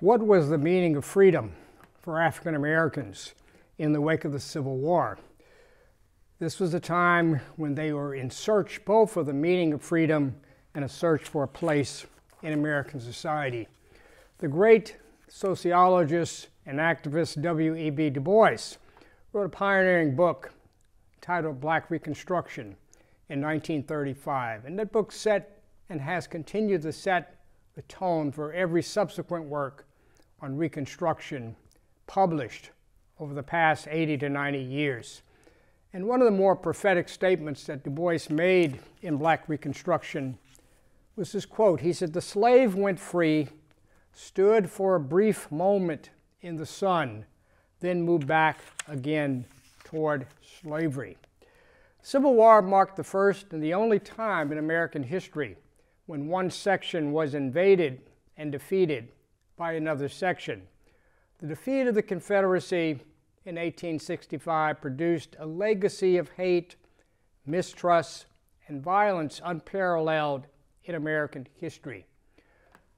What was the meaning of freedom for African Americans in the wake of the Civil War? This was a time when they were in search both of the meaning of freedom and a search for a place in American society. The great sociologist and activist W.E.B. Du Bois wrote a pioneering book titled Black Reconstruction in 1935. And that book set and has continued to set the tone for every subsequent work on Reconstruction published over the past 80 to 90 years. And one of the more prophetic statements that Du Bois made in Black Reconstruction was this quote. He said, The slave went free, stood for a brief moment in the sun, then moved back again toward slavery. Civil War marked the first and the only time in American history when one section was invaded and defeated by another section. The defeat of the Confederacy in 1865 produced a legacy of hate, mistrust, and violence unparalleled in American history.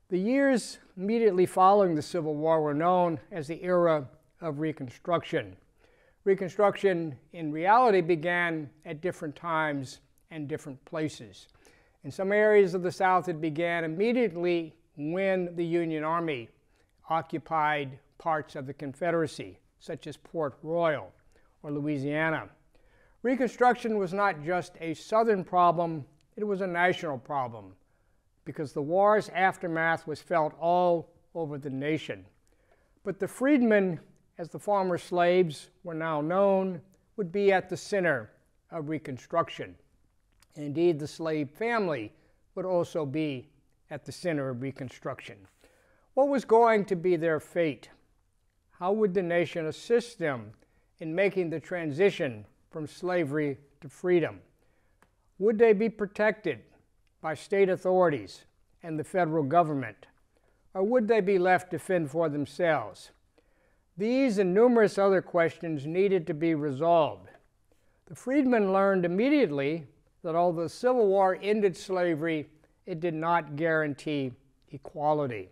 The years immediately following the Civil War were known as the era of Reconstruction. Reconstruction in reality began at different times and different places. In some areas of the South, it began immediately when the Union Army occupied parts of the Confederacy, such as Port Royal or Louisiana. Reconstruction was not just a Southern problem, it was a national problem because the war's aftermath was felt all over the nation. But the freedmen, as the former slaves were now known, would be at the center of Reconstruction. indeed, the slave family would also be at the center of Reconstruction. What was going to be their fate? How would the nation assist them in making the transition from slavery to freedom? Would they be protected by state authorities and the federal government? Or would they be left to fend for themselves? These and numerous other questions needed to be resolved. The freedmen learned immediately that although the Civil War ended slavery, it did not guarantee equality.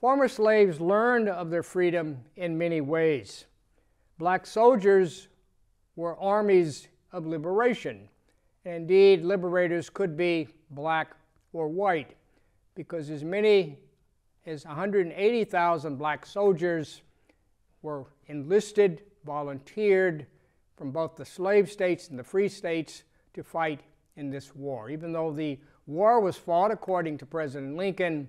Former slaves learned of their freedom in many ways. Black soldiers were armies of liberation. Indeed, liberators could be black or white because as many as 180,000 black soldiers were enlisted, volunteered from both the slave states and the free states to fight in this war. Even though the war was fought, according to President Lincoln,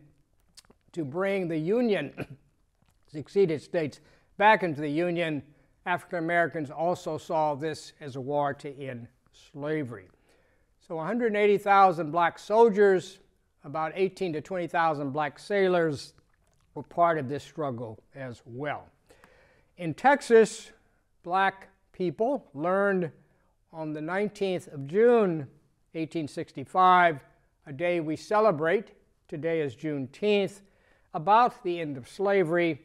to bring the Union, succeeded states, back into the Union, African Americans also saw this as a war to end slavery. So 180,000 black soldiers, about 18 to 20,000 black sailors were part of this struggle as well. In Texas, black people learned on the 19th of June, 1865, a day we celebrate, today is Juneteenth, about the end of slavery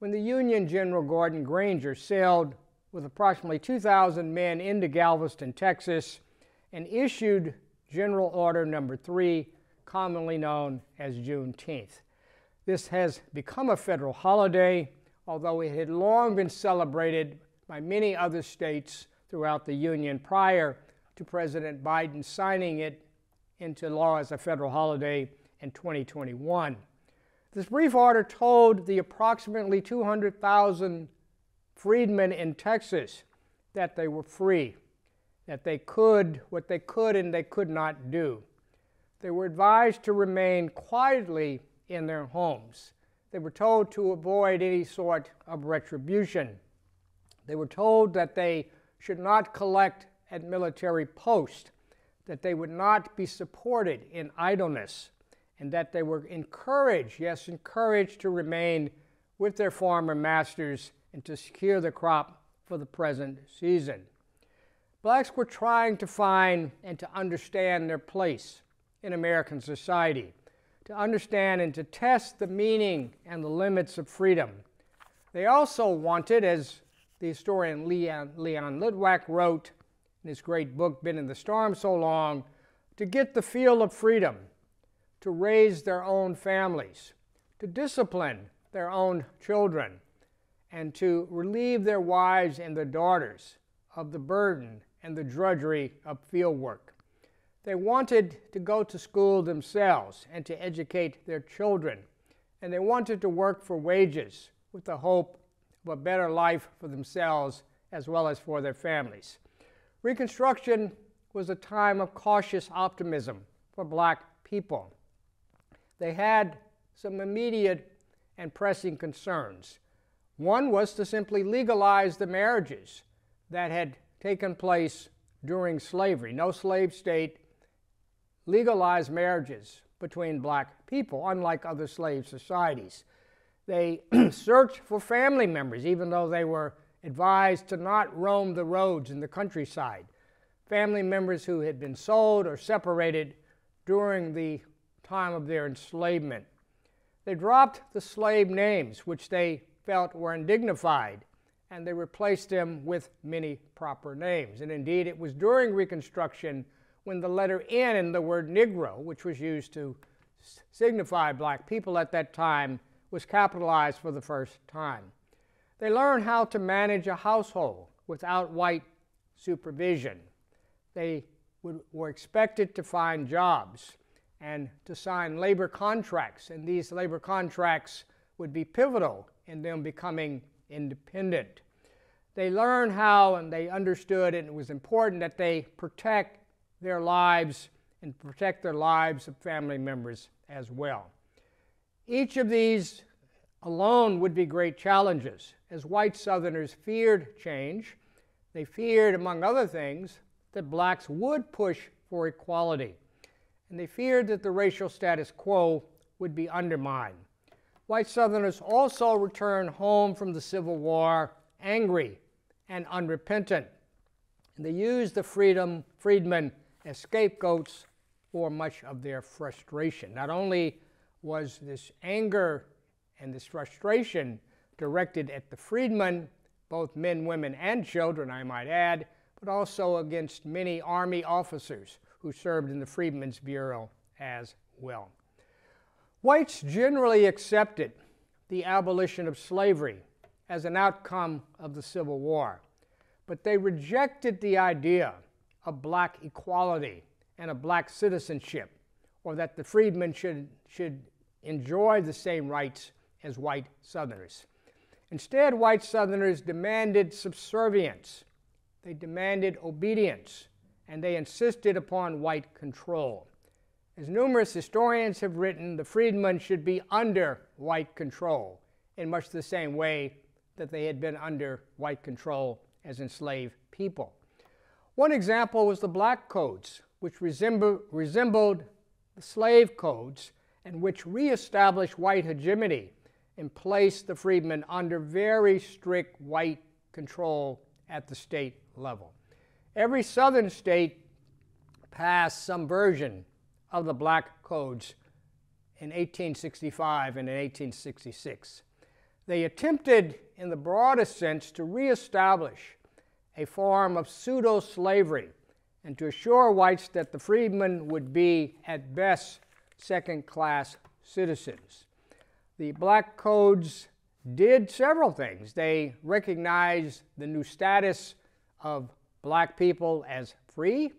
when the Union General Gordon Granger sailed with approximately 2,000 men into Galveston, Texas, and issued General Order Number 3, commonly known as Juneteenth. This has become a federal holiday, although it had long been celebrated by many other states throughout the Union prior to President Biden signing it into law as a federal holiday in 2021. This brief order told the approximately 200,000 freedmen in Texas that they were free, that they could what they could and they could not do. They were advised to remain quietly in their homes. They were told to avoid any sort of retribution. They were told that they should not collect at military posts, that they would not be supported in idleness, and that they were encouraged, yes, encouraged to remain with their former masters and to secure the crop for the present season. Blacks were trying to find and to understand their place in American society, to understand and to test the meaning and the limits of freedom. They also wanted, as the historian Leon, Leon Litwack wrote in his great book, Been in the Storm So Long, to get the feel of freedom, to raise their own families, to discipline their own children and to relieve their wives and their daughters of the burden and the drudgery of field work. They wanted to go to school themselves and to educate their children, and they wanted to work for wages with the hope of a better life for themselves as well as for their families. Reconstruction was a time of cautious optimism for black people. They had some immediate and pressing concerns. One was to simply legalize the marriages that had taken place during slavery. No slave state legalized marriages between black people, unlike other slave societies. They searched for family members, even though they were advised to not roam the roads in the countryside. Family members who had been sold or separated during the time of their enslavement. They dropped the slave names, which they felt were undignified, and they replaced them with many proper names. And indeed, it was during Reconstruction when the letter N in the word Negro, which was used to signify black people at that time, was capitalized for the first time. They learned how to manage a household without white supervision. They would, were expected to find jobs and to sign labor contracts, and these labor contracts would be pivotal in them becoming independent. They learned how and they understood, and it was important that they protect their lives and protect their lives of family members as well. Each of these alone would be great challenges, as white Southerners feared change. They feared, among other things, that blacks would push for equality, and they feared that the racial status quo would be undermined. White Southerners also returned home from the Civil War angry and unrepentant. And they used the freedom, freedmen as scapegoats for much of their frustration. Not only was this anger and this frustration directed at the freedmen, both men, women, and children, I might add, but also against many Army officers who served in the Freedmen's Bureau as well. Whites generally accepted the abolition of slavery as an outcome of the Civil War, but they rejected the idea of black equality and of black citizenship, or that the freedmen should, should enjoy the same rights as white Southerners. Instead, white Southerners demanded subservience, they demanded obedience, and they insisted upon white control. As numerous historians have written, the freedmen should be under white control in much the same way that they had been under white control as enslaved people. One example was the black codes, which resemble, resembled the slave codes and which reestablished white hegemony and placed the freedmen under very strict white control at the state level. Every southern state passed some version of the black codes in 1865 and in 1866. They attempted, in the broadest sense, to reestablish a form of pseudo slavery and to assure whites that the freedmen would be, at best, second class citizens. The black codes did several things. They recognized the new status of black people as free,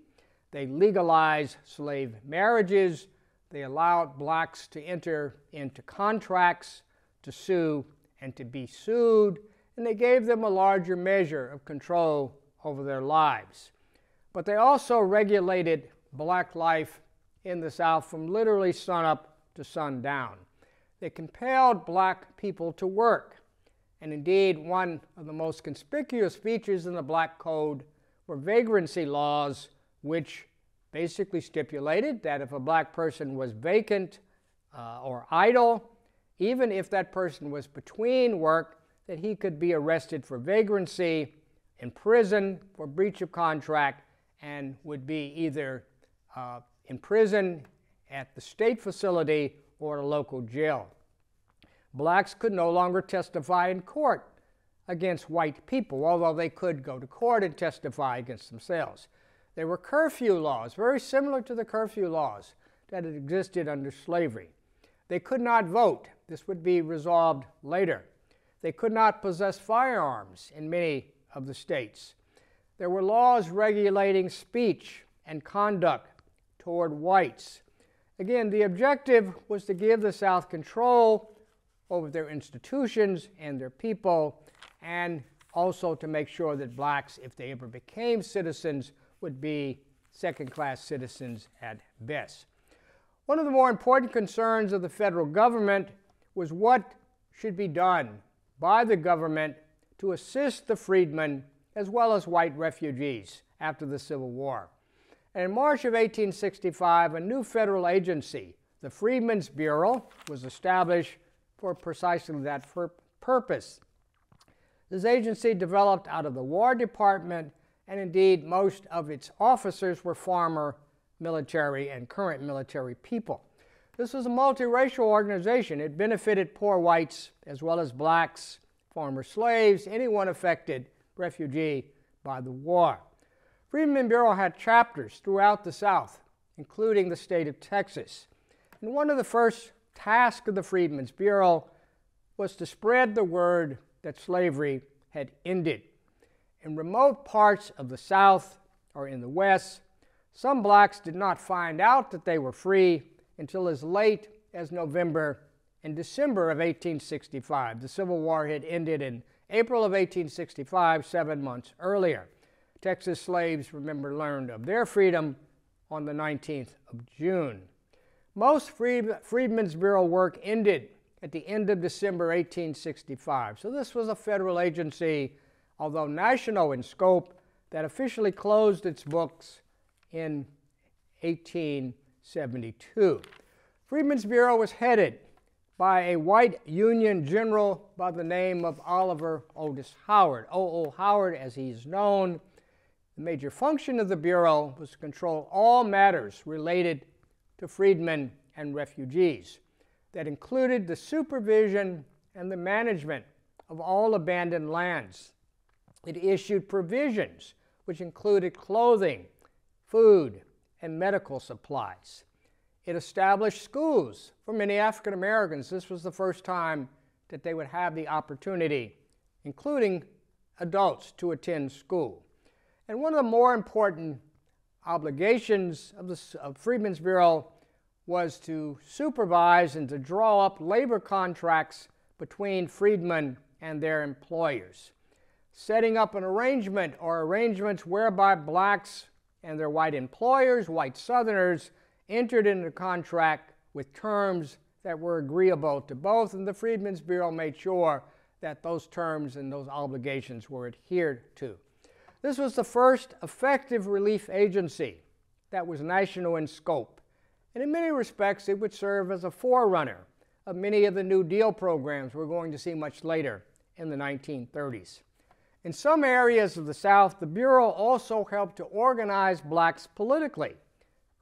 they legalized slave marriages. They allowed blacks to enter into contracts, to sue, and to be sued. And they gave them a larger measure of control over their lives. But they also regulated black life in the South from literally sunup to sundown. They compelled black people to work. And indeed, one of the most conspicuous features in the Black Code were vagrancy laws which basically stipulated that if a black person was vacant uh, or idle, even if that person was between work, that he could be arrested for vagrancy, imprisoned for breach of contract, and would be either uh, in prison at the state facility or a local jail. Blacks could no longer testify in court against white people, although they could go to court and testify against themselves. There were curfew laws, very similar to the curfew laws that had existed under slavery. They could not vote, This would be resolved later. They could not possess firearms in many of the states. There were laws regulating speech and conduct toward whites. Again, the objective was to give the South control over their institutions and their people, and also to make sure that blacks, if they ever became citizens, would be second class citizens at best. One of the more important concerns of the federal government was what should be done by the government to assist the freedmen as well as white refugees after the Civil War. In March of 1865, a new federal agency, the Freedmen's Bureau, was established for precisely that purpose. This agency developed out of the War Department, and indeed, most of its officers were former military and current military people. This was a multiracial organization. It benefited poor whites as well as blacks, former slaves, anyone affected, refugee, by the war. Freedmen Bureau had chapters throughout the South, including the state of Texas. And one of the first tasks of the Freedmen's Bureau was to spread the word that slavery had ended. In remote parts of the South or in the West, some blacks did not find out that they were free until as late as November and December of 1865. The Civil War had ended in April of 1865, seven months earlier. Texas slaves, remember, learned of their freedom on the 19th of June. Most Freedmen's Bureau work ended at the end of December 1865. So this was a federal agency, although national in scope, that officially closed its books in 1872. Freedmen's Bureau was headed by a white Union general by the name of Oliver Otis Howard, O.O. Howard as he's known. The major function of the Bureau was to control all matters related to freedmen and refugees that included the supervision and the management of all abandoned lands. It issued provisions which included clothing, food, and medical supplies. It established schools for many African Americans. This was the first time that they would have the opportunity, including adults, to attend school. And one of the more important obligations of the of Freedmen's Bureau was to supervise and to draw up labor contracts between freedmen and their employers, setting up an arrangement or arrangements whereby blacks and their white employers, white Southerners, entered into a contract with terms that were agreeable to both, and the Freedmen's Bureau made sure that those terms and those obligations were adhered to. This was the first effective relief agency that was national in scope, and in many respects it would serve as a forerunner of many of the New Deal programs we're going to see much later in the 1930s. In some areas of the South, the Bureau also helped to organize blacks politically,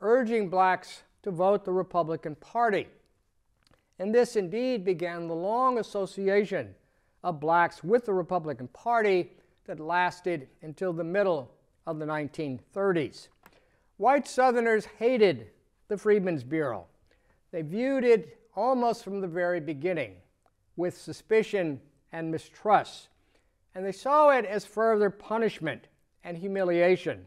urging blacks to vote the Republican Party. And this indeed began the long association of blacks with the Republican Party that lasted until the middle of the 1930s. White Southerners hated the Freedmen's Bureau. They viewed it almost from the very beginning with suspicion and mistrust and they saw it as further punishment and humiliation.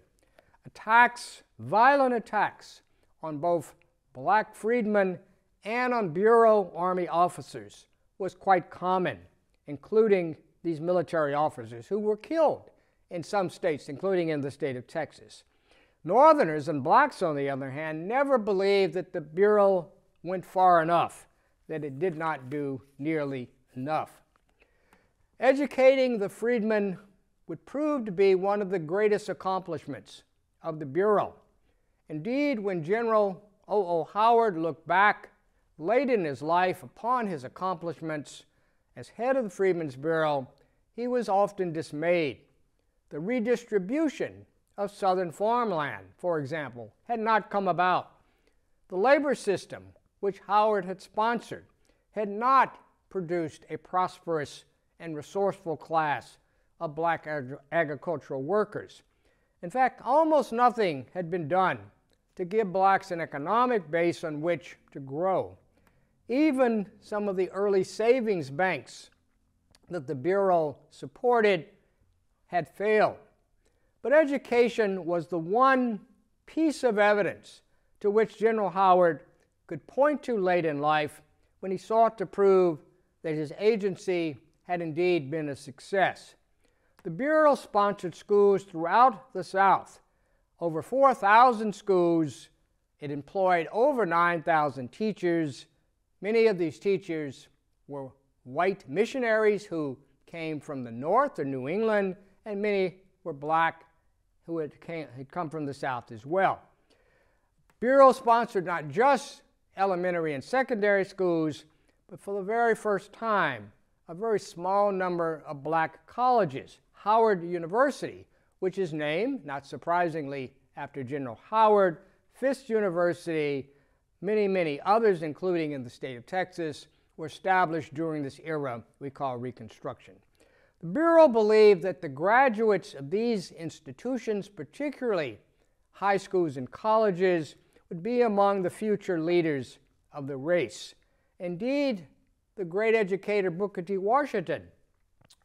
Attacks, violent attacks, on both black freedmen and on Bureau Army officers was quite common, including these military officers who were killed in some states, including in the state of Texas. Northerners and blacks, on the other hand, never believed that the Bureau went far enough, that it did not do nearly enough. Educating the freedmen would prove to be one of the greatest accomplishments of the Bureau. Indeed, when General O. O. Howard looked back late in his life upon his accomplishments as head of the Freedmen's Bureau, he was often dismayed. The redistribution of southern farmland, for example, had not come about. The labor system, which Howard had sponsored, had not produced a prosperous and resourceful class of black ag agricultural workers. In fact, almost nothing had been done to give blacks an economic base on which to grow. Even some of the early savings banks that the Bureau supported had failed. But education was the one piece of evidence to which General Howard could point to late in life when he sought to prove that his agency had indeed been a success. The Bureau sponsored schools throughout the South, over 4,000 schools. It employed over 9,000 teachers. Many of these teachers were white missionaries who came from the North or New England, and many were black who had, came, had come from the South as well. Bureau sponsored not just elementary and secondary schools, but for the very first time, a very small number of black colleges. Howard University, which is named, not surprisingly, after General Howard, Fisk University, many, many others, including in the state of Texas, were established during this era we call Reconstruction. The Bureau believed that the graduates of these institutions, particularly high schools and colleges, would be among the future leaders of the race. Indeed, the great educator Booker T. Washington,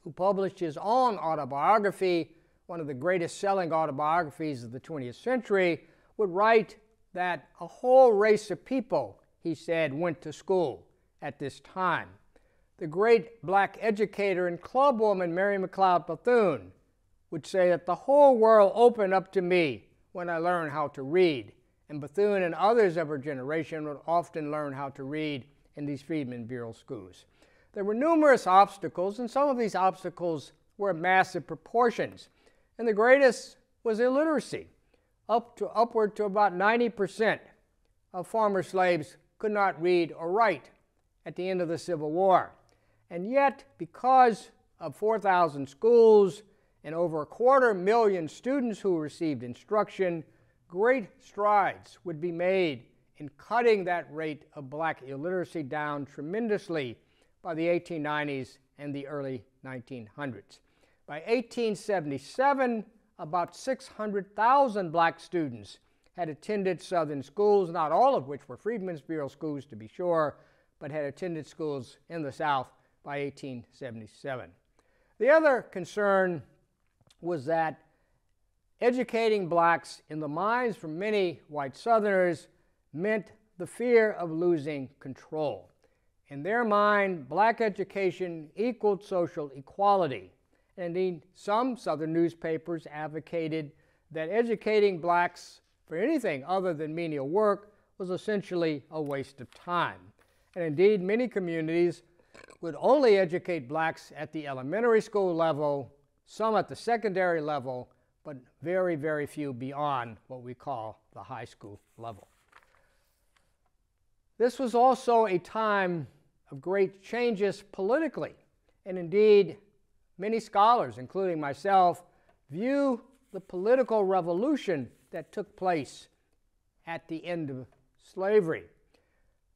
who published his own autobiography, one of the greatest selling autobiographies of the 20th century, would write that a whole race of people, he said, went to school at this time. The great black educator and clubwoman Mary McLeod Bethune would say that the whole world opened up to me when I learned how to read and Bethune and others of her generation would often learn how to read in these Freedmen Bureau schools. There were numerous obstacles, and some of these obstacles were massive proportions. And the greatest was illiteracy. Up to upward to about 90% of former slaves could not read or write at the end of the Civil War. And yet, because of 4,000 schools and over a quarter million students who received instruction, great strides would be made in cutting that rate of black illiteracy down tremendously by the 1890s and the early 1900s. By 1877, about 600,000 black students had attended Southern schools, not all of which were Freedmen's Bureau schools to be sure, but had attended schools in the South by 1877. The other concern was that Educating blacks in the minds for many white Southerners meant the fear of losing control. In their mind, black education equaled social equality. Indeed, some Southern newspapers advocated that educating blacks for anything other than menial work was essentially a waste of time. And indeed, many communities would only educate blacks at the elementary school level, some at the secondary level, but very, very few beyond what we call the high school level. This was also a time of great changes politically, and indeed, many scholars, including myself, view the political revolution that took place at the end of slavery.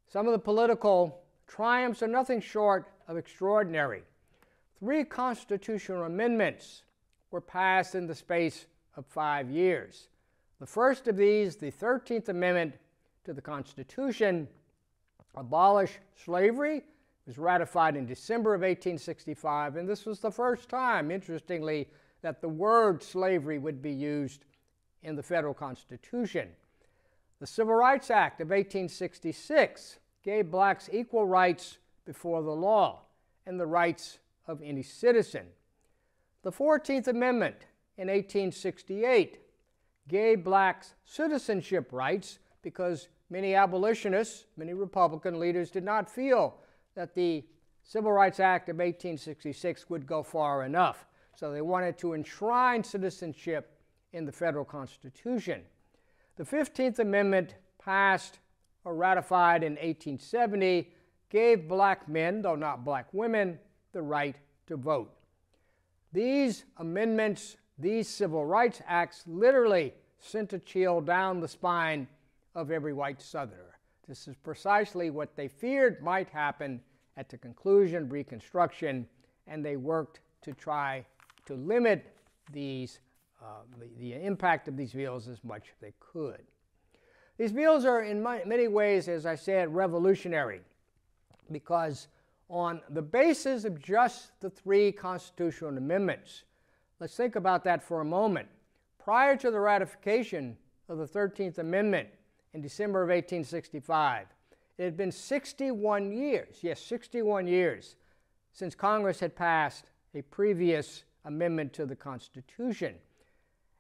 Some of the political triumphs are nothing short of extraordinary. Three constitutional amendments were passed in the space of five years. The first of these, the 13th Amendment to the Constitution, abolished slavery, It was ratified in December of 1865, and this was the first time, interestingly, that the word slavery would be used in the federal Constitution. The Civil Rights Act of 1866 gave blacks equal rights before the law and the rights of any citizen. The 14th Amendment in 1868 gave blacks citizenship rights because many abolitionists, many Republican leaders did not feel that the Civil Rights Act of 1866 would go far enough. So they wanted to enshrine citizenship in the federal Constitution. The 15th Amendment, passed or ratified in 1870, gave black men, though not black women, the right to vote. These amendments, these civil rights acts, literally sent a chill down the spine of every white Southerner. This is precisely what they feared might happen at the conclusion of Reconstruction, and they worked to try to limit these, uh, the, the, impact of these bills as much as they could. These bills are, in my, many ways, as I said, revolutionary. because on the basis of just the three constitutional amendments, let's think about that for a moment. Prior to the ratification of the 13th Amendment in December of 1865, it had been 61 years, yes, 61 years, since Congress had passed a previous amendment to the Constitution.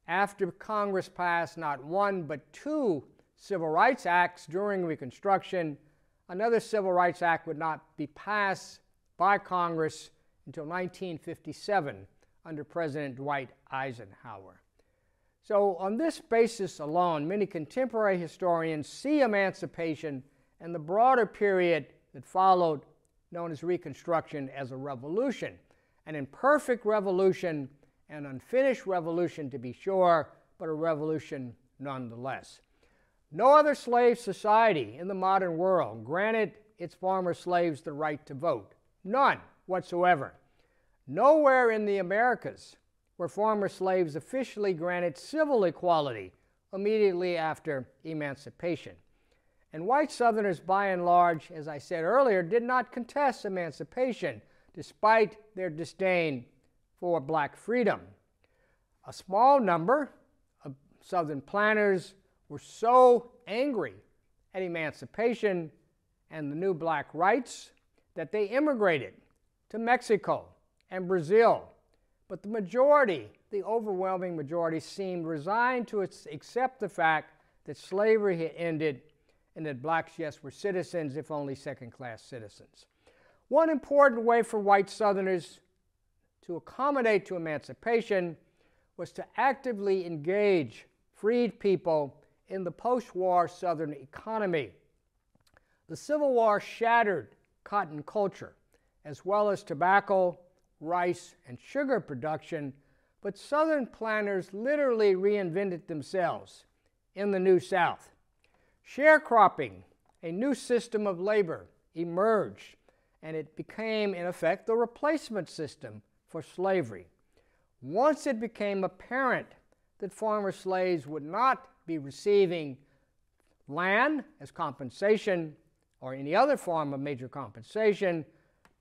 After Congress passed not one but two Civil Rights Acts during Reconstruction, another Civil Rights Act would not be passed by Congress until 1957 under President Dwight Eisenhower. So, on this basis alone, many contemporary historians see emancipation and the broader period that followed, known as Reconstruction, as a revolution. An imperfect revolution, an unfinished revolution to be sure, but a revolution nonetheless. No other slave society in the modern world granted its former slaves the right to vote. None whatsoever. Nowhere in the Americas were former slaves officially granted civil equality immediately after emancipation. And white Southerners, by and large, as I said earlier, did not contest emancipation despite their disdain for black freedom. A small number of Southern planters were so angry at emancipation and the new black rights that they immigrated to Mexico and Brazil. But the majority, the overwhelming majority, seemed resigned to accept the fact that slavery had ended and that blacks, yes, were citizens, if only second class citizens. One important way for white Southerners to accommodate to emancipation was to actively engage freed people in the post war Southern economy. The Civil War shattered cotton culture, as well as tobacco, rice, and sugar production, but Southern planters literally reinvented themselves in the New South. Sharecropping, a new system of labor, emerged, and it became, in effect, the replacement system for slavery. Once it became apparent that former slaves would not be receiving land as compensation or any other form of major compensation,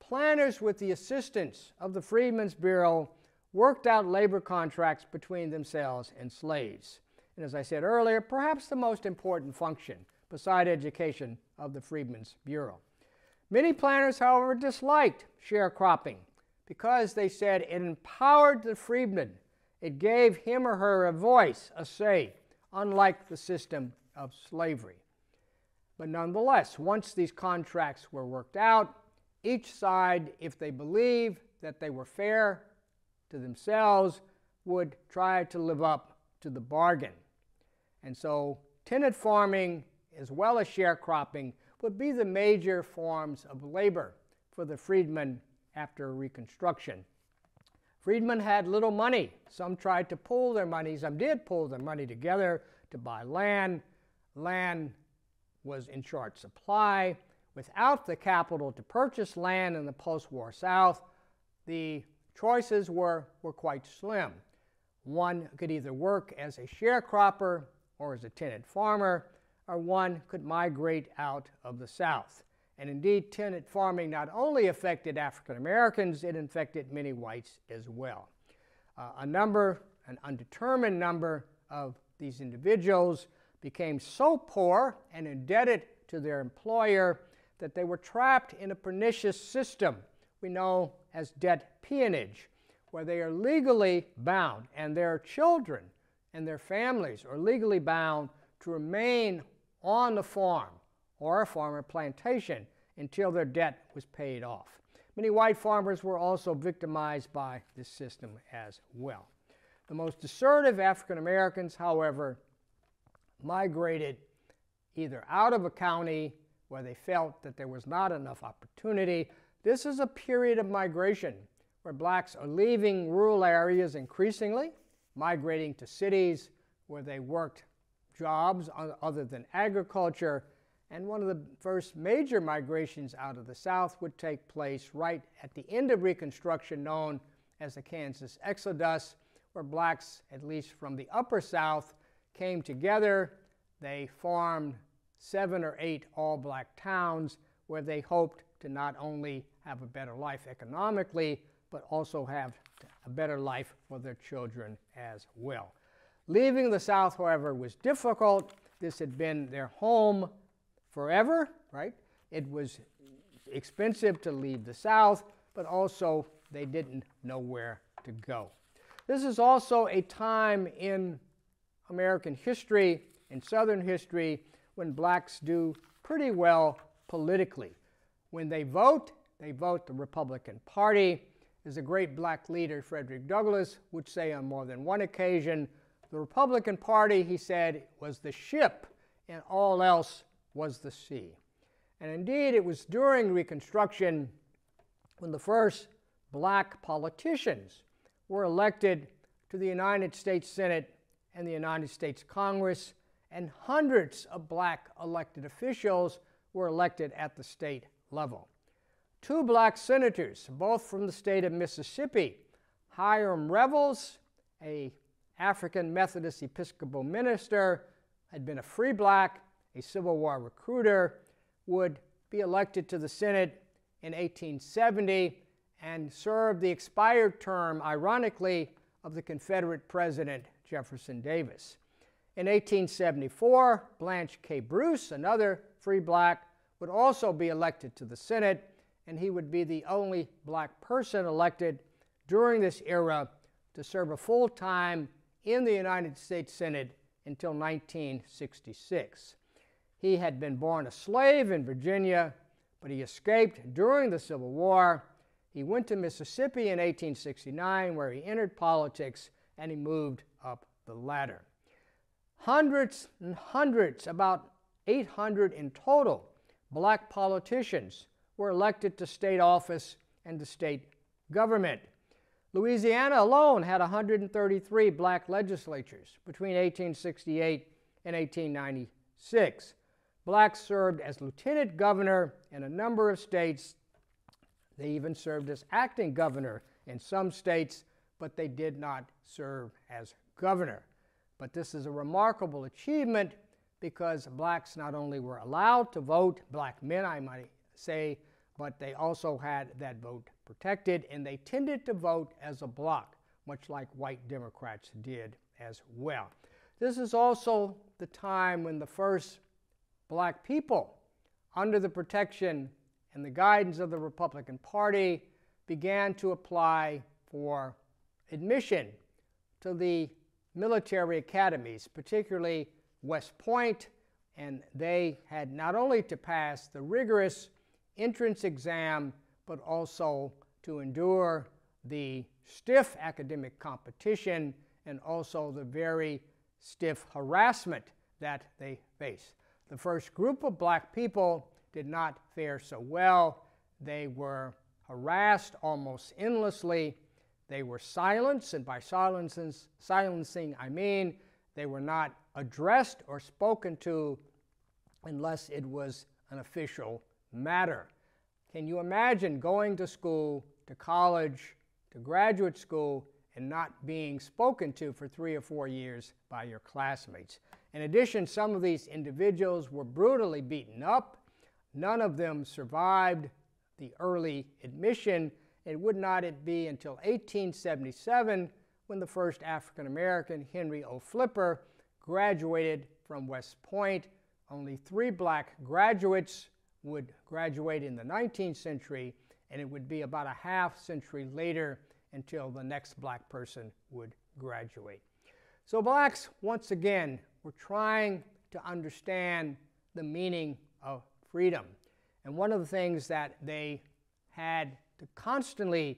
planners with the assistance of the Freedmen's Bureau, worked out labor contracts between themselves and slaves. And as I said earlier, perhaps the most important function, beside education, of the Freedmen's Bureau. Many planters, however, disliked sharecropping because they said it empowered the freedman. It gave him or her a voice, a say, unlike the system of slavery. But nonetheless, once these contracts were worked out, each side, if they believed that they were fair to themselves, would try to live up to the bargain. And so, tenant farming as well as sharecropping would be the major forms of labor for the freedmen after Reconstruction. Freedmen had little money. Some tried to pool their money, some did pool their money together to buy land. Land was in short supply. Without the capital to purchase land in the post war South, the choices were, were quite slim. One could either work as a sharecropper or as a tenant farmer, or one could migrate out of the South. And indeed, tenant farming not only affected African Americans, it infected many whites as well. Uh, a number, an undetermined number of these individuals became so poor and indebted to their employer that they were trapped in a pernicious system we know as debt peonage, where they are legally bound and their children and their families are legally bound to remain on the farm or a farmer plantation until their debt was paid off. Many white farmers were also victimized by this system as well. The most assertive African Americans, however, migrated either out of a county where they felt that there was not enough opportunity. This is a period of migration where blacks are leaving rural areas increasingly, migrating to cities where they worked jobs other than agriculture and one of the first major migrations out of the South would take place right at the end of Reconstruction, known as the Kansas Exodus, where blacks, at least from the upper South, came together. They formed seven or eight all black towns where they hoped to not only have a better life economically, but also have a better life for their children as well. Leaving the South, however, was difficult. This had been their home forever, right? It was expensive to leave the South, but also they didn't know where to go. This is also a time in American history, in Southern history, when blacks do pretty well politically. When they vote, they vote the Republican Party. As a great black leader, Frederick Douglass, would say on more than one occasion, the Republican Party, he said, was the ship and all else was the sea. And indeed, it was during Reconstruction when the first black politicians were elected to the United States Senate and the United States Congress, and hundreds of black elected officials were elected at the state level. Two black senators, both from the state of Mississippi, Hiram Revels, a African Methodist Episcopal minister, had been a free black, a Civil War recruiter, would be elected to the Senate in 1870 and served the expired term, ironically, of the Confederate President Jefferson Davis. In 1874, Blanche K. Bruce, another free black, would also be elected to the Senate, and he would be the only black person elected during this era to serve a full time in the United States Senate until 1966. He had been born a slave in Virginia, but he escaped during the Civil War. He went to Mississippi in 1869, where he entered politics and he moved up the ladder. Hundreds and hundreds, about 800 in total, black politicians were elected to state office and to state government. Louisiana alone had 133 black legislatures between 1868 and 1896. Blacks served as lieutenant governor in a number of states. They even served as acting governor in some states, but they did not serve as governor. But this is a remarkable achievement because blacks not only were allowed to vote, black men, I might say, but they also had that vote protected, and they tended to vote as a bloc, much like white Democrats did as well. This is also the time when the first black people, under the protection and the guidance of the Republican Party, began to apply for admission to the military academies, particularly West Point, and they had not only to pass the rigorous entrance exam, but also to endure the stiff academic competition and also the very stiff harassment that they face. The first group of black people did not fare so well. They were harassed almost endlessly. They were silenced, and by silencing, I mean they were not addressed or spoken to unless it was an official matter. Can you imagine going to school, to college, to graduate school, and not being spoken to for three or four years by your classmates? In addition, some of these individuals were brutally beaten up. None of them survived the early admission. It would not be until 1877 when the first African American, Henry O. Flipper, graduated from West Point. Only three black graduates would graduate in the 19th century, and it would be about a half century later until the next black person would graduate. So, blacks, once again, were trying to understand the meaning of freedom. And one of the things that they had to constantly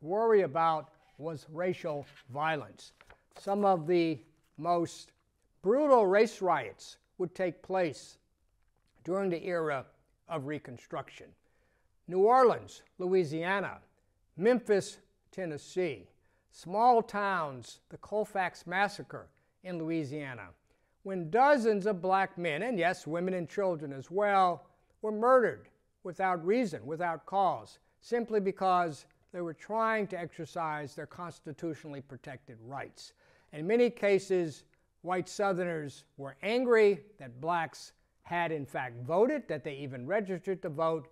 worry about was racial violence. Some of the most brutal race riots would take place during the era of Reconstruction. New Orleans, Louisiana, Memphis, Tennessee, small towns, the Colfax Massacre in Louisiana, when dozens of black men, and yes, women and children as well, were murdered without reason, without cause, simply because they were trying to exercise their constitutionally protected rights. In many cases, white Southerners were angry that blacks had in fact voted, that they even registered to vote,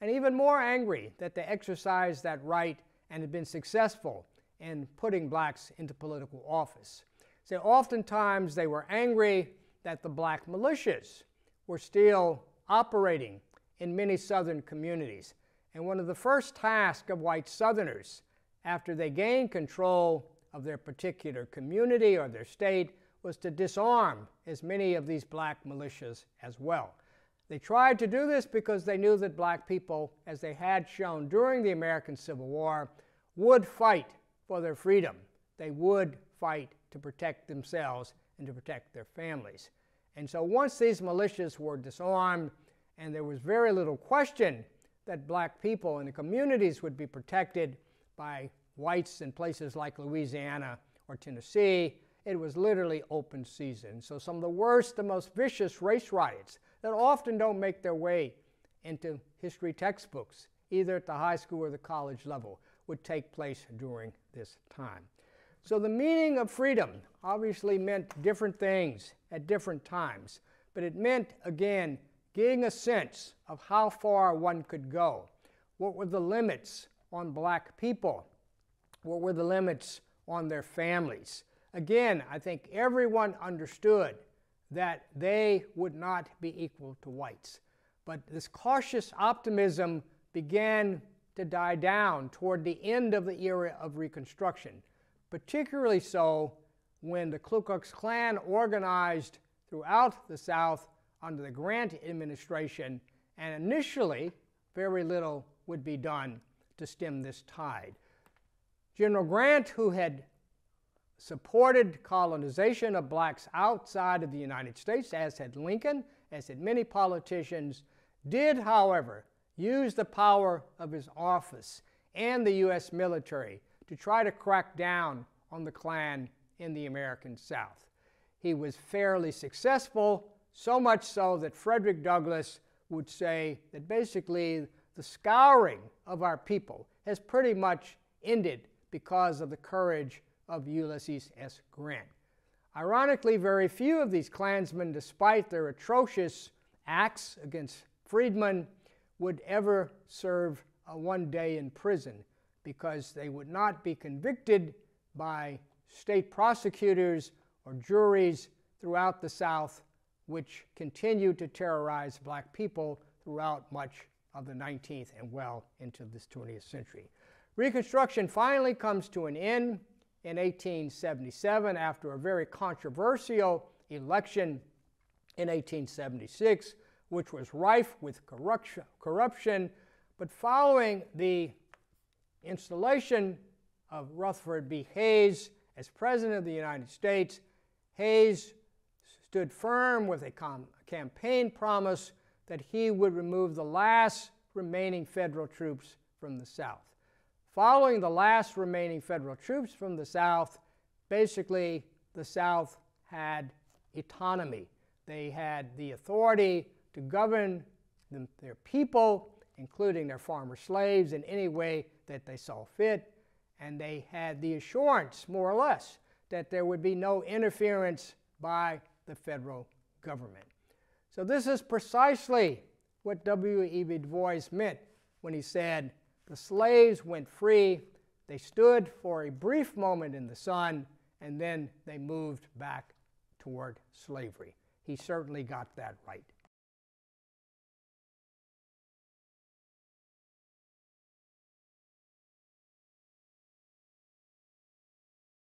and even more angry that they exercised that right and had been successful in putting blacks into political office. So oftentimes they were angry that the black militias were still operating in many southern communities. And one of the first tasks of white southerners after they gained control of their particular community or their state was to disarm as many of these black militias as well. They tried to do this because they knew that black people, as they had shown during the American Civil War, would fight for their freedom. They would fight to protect themselves and to protect their families. And so once these militias were disarmed, and there was very little question that black people in the communities would be protected by whites in places like Louisiana or Tennessee, it was literally open season. So some of the worst, the most vicious race riots that often don't make their way into history textbooks, either at the high school or the college level, would take place during this time. So the meaning of freedom obviously meant different things at different times, but it meant, again, getting a sense of how far one could go. What were the limits on black people? What were the limits on their families? Again, I think everyone understood that they would not be equal to whites. But this cautious optimism began to die down toward the end of the era of Reconstruction particularly so when the Ku Klux Klan organized throughout the South under the Grant administration, and initially, very little would be done to stem this tide. General Grant, who had supported colonization of blacks outside of the United States, as had Lincoln, as had many politicians, did, however, use the power of his office and the U.S. military to try to crack down on the Klan in the American South. He was fairly successful, so much so that Frederick Douglass would say that basically the scouring of our people has pretty much ended because of the courage of Ulysses S. Grant. Ironically, very few of these Klansmen, despite their atrocious acts against freedmen, would ever serve a one day in prison because they would not be convicted by state prosecutors or juries throughout the South, which continued to terrorize black people throughout much of the 19th and well into this 20th century. Reconstruction finally comes to an end in 1877 after a very controversial election in 1876, which was rife with corruption. But following the installation of Rutherford B. Hayes as President of the United States, Hayes stood firm with a campaign promise that he would remove the last remaining federal troops from the South. Following the last remaining federal troops from the South, basically the South had autonomy. They had the authority to govern them, their people, including their former slaves, in any way that they saw fit. And they had the assurance, more or less, that there would be no interference by the federal government. So, this is precisely what W.E.B. Du Bois meant when he said, The slaves went free, they stood for a brief moment in the sun, and then they moved back toward slavery. He certainly got that right.